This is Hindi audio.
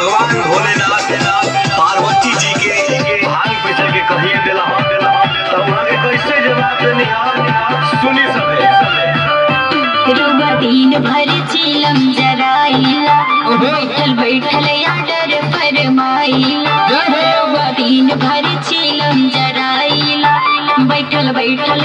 भगवान भोलेनाथ पार्वती जी के भाँग पैसा के कहिए देला कैसे जवाब सुनी सबे दिन भर चिलम जराइला बैठल बैठल आडर फरमाइला दिन भर चिलम जराइला बैठल बैठल